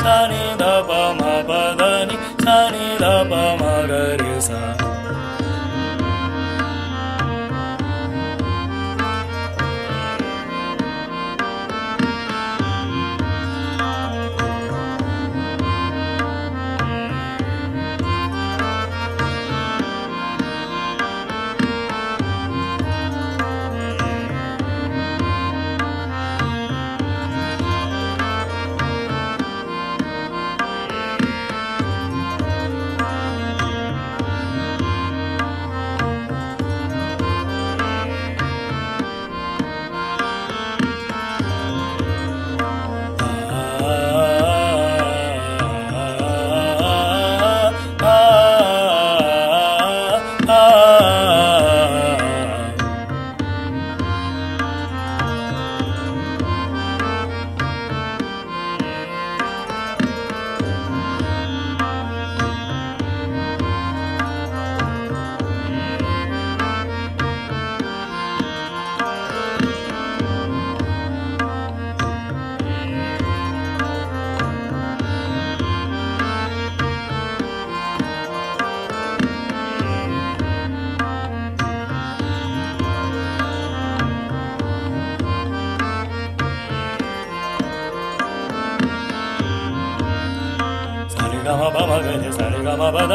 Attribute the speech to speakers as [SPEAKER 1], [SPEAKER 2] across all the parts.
[SPEAKER 1] honey.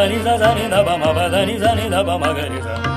[SPEAKER 1] ni za za ni da ba ma ba da ni za ni da ba ma ga ni za